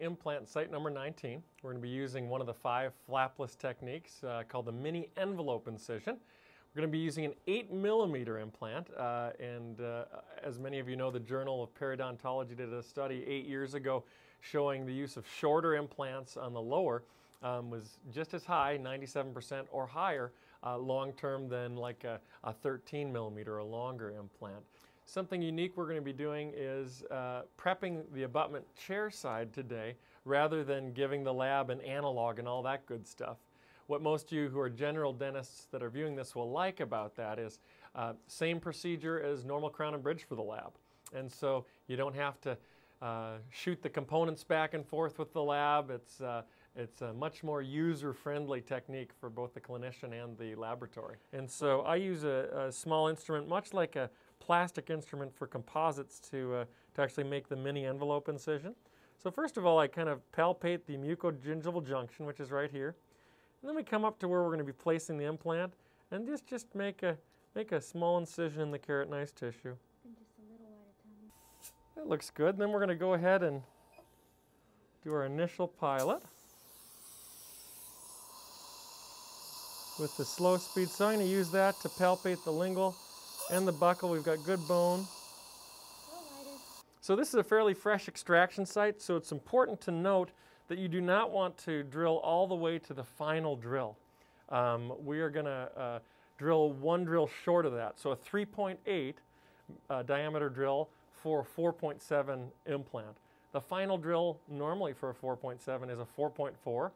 implant site number 19. We're going to be using one of the five flapless techniques uh, called the mini envelope incision. We're going to be using an 8 millimeter implant, uh, and uh, as many of you know, the Journal of Periodontology did a study eight years ago showing the use of shorter implants on the lower um, was just as high, 97% or higher, uh, long term than like a, a 13 millimeter or longer implant. Something unique we're going to be doing is uh, prepping the abutment chair side today rather than giving the lab an analog and all that good stuff. What most of you who are general dentists that are viewing this will like about that is uh, same procedure as normal crown and bridge for the lab. And so you don't have to uh, shoot the components back and forth with the lab. It's, uh, it's a much more user-friendly technique for both the clinician and the laboratory. And so I use a, a small instrument, much like a plastic instrument for composites to, uh, to actually make the mini envelope incision. So first of all, I kind of palpate the mucogingival junction, which is right here. And then we come up to where we're going to be placing the implant and just, just make, a, make a small incision in the keratinized tissue. That looks good. Then we're going to go ahead and do our initial pilot with the slow speed. So I'm going to use that to palpate the lingual and the buccal. We've got good bone. So this is a fairly fresh extraction site, so it's important to note that you do not want to drill all the way to the final drill. Um, we are going to uh, drill one drill short of that. So a 3.8 uh, diameter drill for a 4.7 implant. The final drill normally for a 4.7 is a 4.4.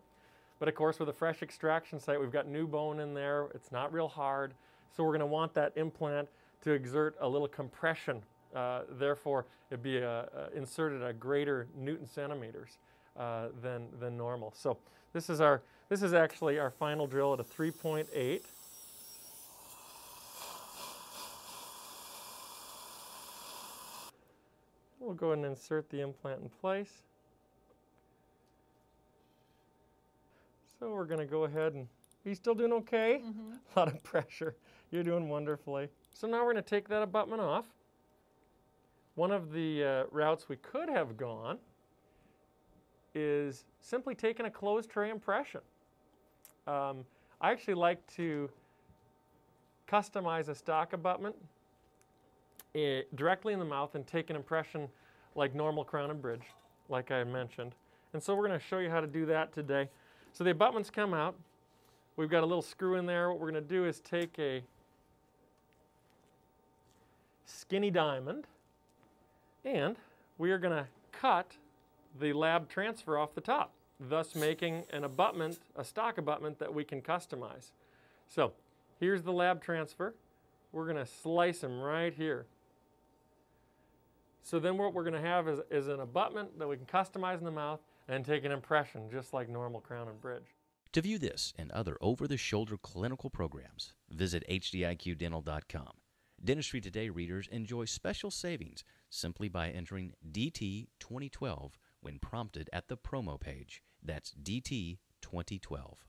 But of course with a fresh extraction site, we've got new bone in there. It's not real hard. So we're going to want that implant to exert a little compression. Uh, therefore, it'd be uh, a inserted at greater Newton centimeters. Uh, than, than normal. So this is, our, this is actually our final drill at a 3.8. We'll go ahead and insert the implant in place. So we're going to go ahead and, you still doing okay? Mm -hmm. A lot of pressure. You're doing wonderfully. So now we're going to take that abutment off. One of the uh, routes we could have gone is simply taking a closed tray impression. Um, I actually like to customize a stock abutment it, eh, directly in the mouth and take an impression like normal crown and bridge, like I mentioned. And so we're going to show you how to do that today. So the abutments come out. We've got a little screw in there. What we're going to do is take a skinny diamond and we are going to cut the lab transfer off the top, thus making an abutment, a stock abutment that we can customize. So here's the lab transfer. We're going to slice them right here. So then what we're going to have is, is an abutment that we can customize in the mouth and take an impression just like normal crown and bridge. To view this and other over-the-shoulder clinical programs, visit hdIQdental.com. Dentistry Today readers enjoy special savings simply by entering DT 2012 when prompted at the promo page. That's DT 2012.